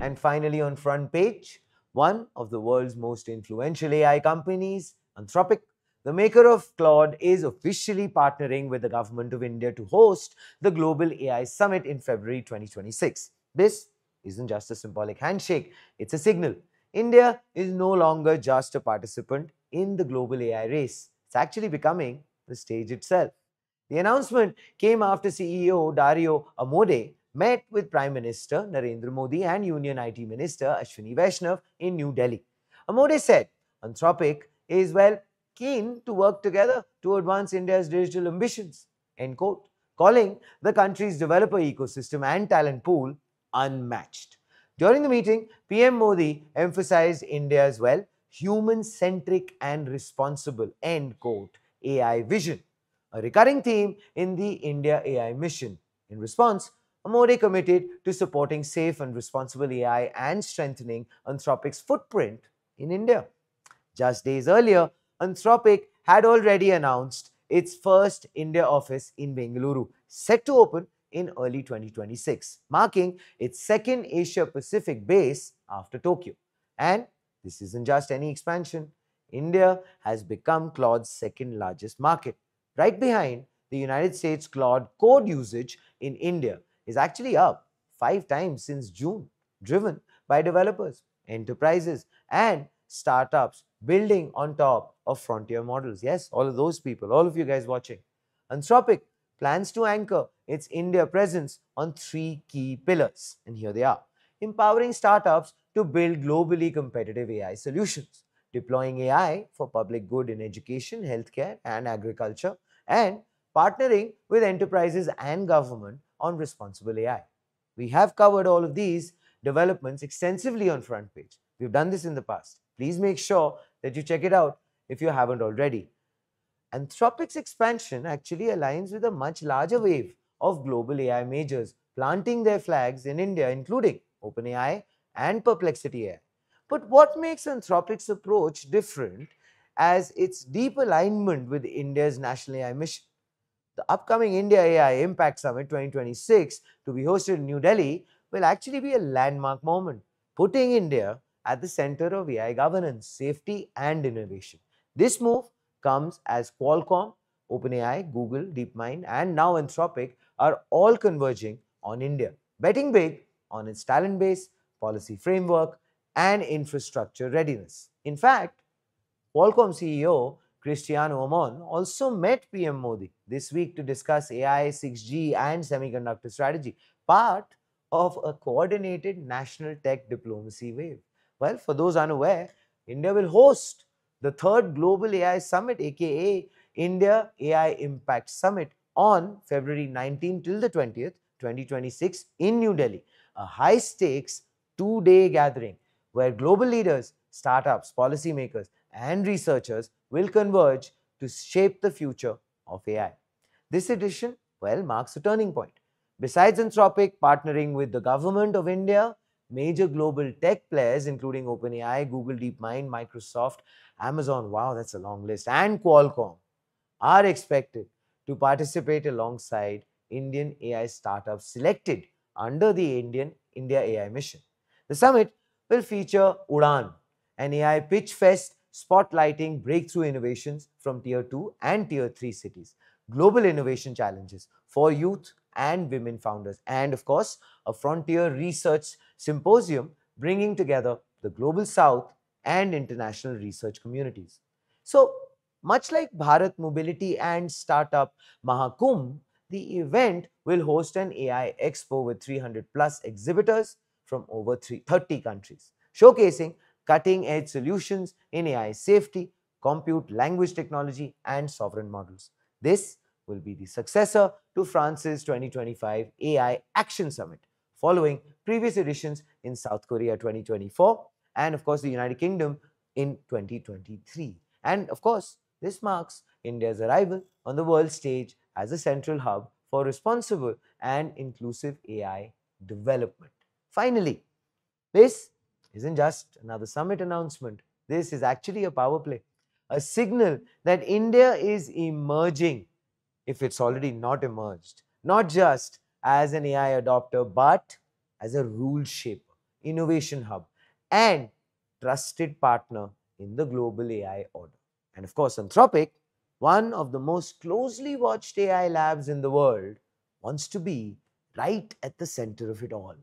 And finally, on front page, one of the world's most influential AI companies, Anthropic, the maker of Claude, is officially partnering with the government of India to host the Global AI Summit in February 2026. This isn't just a symbolic handshake, it's a signal. India is no longer just a participant in the global AI race, it's actually becoming the stage itself. The announcement came after CEO Dario Amodei met with Prime Minister Narendra Modi and Union IT Minister Ashwini Vaishnaw in New Delhi. Amodei said Anthropic is well keen to work together to advance India's digital ambitions, end quote, calling the country's developer ecosystem and talent pool unmatched. During the meeting, PM Modi emphasized India's well human-centric and responsible, end quote, AI vision, a recurring theme in the India AI mission. In response, Amodei committed to supporting safe and responsible AI and strengthening Anthropic's footprint in India. Just days earlier, Anthropic had already announced its first India office in Bengaluru, set to open in early 2026, marking its second Asia Pacific base after Tokyo. And this isn't just any expansion. India has become Claude's second largest market, right behind the United States Claude code usage in India is actually up five times since June, driven by developers, enterprises, and startups building on top of frontier models. Yes, all of those people, all of you guys watching. Anthropic plans to anchor its India presence on three key pillars, and here they are empowering startups to build globally competitive AI solutions, deploying AI for public good in education, healthcare, and agriculture, and partnering with enterprises and government on responsible AI. We have covered all of these developments extensively on front page. We've done this in the past. Please make sure that you check it out if you haven't already. Anthropic's expansion actually aligns with a much larger wave of global AI majors planting their flags in India, including OpenAI and Perplexity AI. But what makes Anthropic's approach different as its deep alignment with India's national AI mission? The upcoming India AI Impact Summit 2026 to be hosted in New Delhi will actually be a landmark moment, putting India at the center of AI governance, safety, and innovation. This move comes as Qualcomm, OpenAI, Google, DeepMind, and now Anthropic are all converging on India, betting big on its talent base, policy framework, and infrastructure readiness. In fact, Qualcomm CEO Cristiano Amon also met PM Modi this week to discuss AI, 6G, and semiconductor strategy, part of a coordinated national tech diplomacy wave. Well, for those unaware, India will host the third Global AI Summit, aka India AI Impact Summit, on February 19 till the 20th, 2026, in New Delhi, a high stakes two day gathering where global leaders, startups, policymakers, and researchers will converge to shape the future of AI. This edition, well, marks a turning point. Besides Anthropic partnering with the government of India, major global tech players including OpenAI, Google DeepMind, Microsoft, Amazon, wow, that's a long list, and Qualcomm are expected to participate alongside Indian AI startups selected under the Indian India AI mission. The summit will feature Udaan, an AI pitch fest spotlighting breakthrough innovations from tier 2 and tier 3 cities, global innovation challenges for youth and women founders, and of course, a frontier research symposium bringing together the global south and international research communities. So, much like Bharat Mobility and Startup Mahakumbh, the event will host an AI expo with 300 plus exhibitors from over 30 countries, showcasing cutting edge solutions in AI safety, compute, language technology, and sovereign models. This will be the successor to France's 2025 AI Action Summit, following previous editions in South Korea 2024 and, of course, the United Kingdom in 2023. And, of course, this marks India's arrival on the world stage as a central hub for responsible and inclusive AI development. Finally, this isn't just another summit announcement. This is actually a power play, a signal that India is emerging, if it's already not emerged, not just as an AI adopter, but as a rule shaper, innovation hub, and trusted partner in the global AI order. And of course, Anthropic, one of the most closely watched AI labs in the world, wants to be right at the center of it all.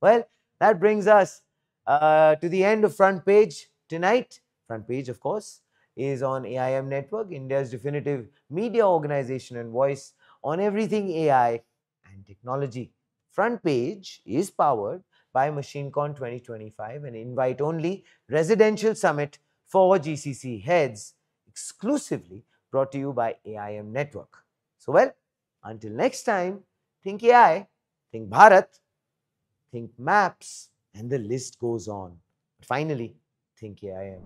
Well, that brings us uh, to the end of front page tonight. Front page, of course, is on AIM Network, India's definitive media organization and voice on everything AI and technology. Front page is powered by MachineCon 2025, an invite only residential summit for GCC heads, exclusively brought to you by AIM Network. So, well, until next time, think AI, think Bharat, think maps, and the list goes on. Finally, think AIM.